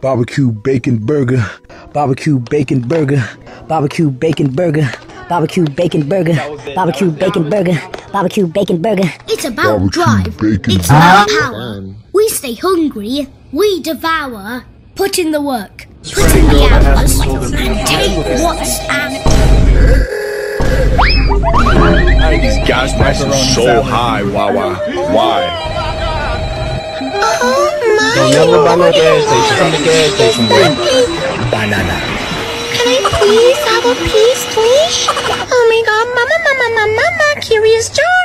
Barbecue bacon burger. Barbecue bacon burger. Barbecue bacon burger. Barbecue bacon burger. Barbecue bacon burger. Barbecue bacon burger. It's about Barbecue drive. bacon It's about power. We stay hungry. We devour. Put in the work. Put in the hours. And take what's and These gas prices are so high. Why? Why? Never buy no gas station from the gas station, boy. Banana. Can I please have a piece, please? Oh my god, mama, mama, mama, mama, curious George.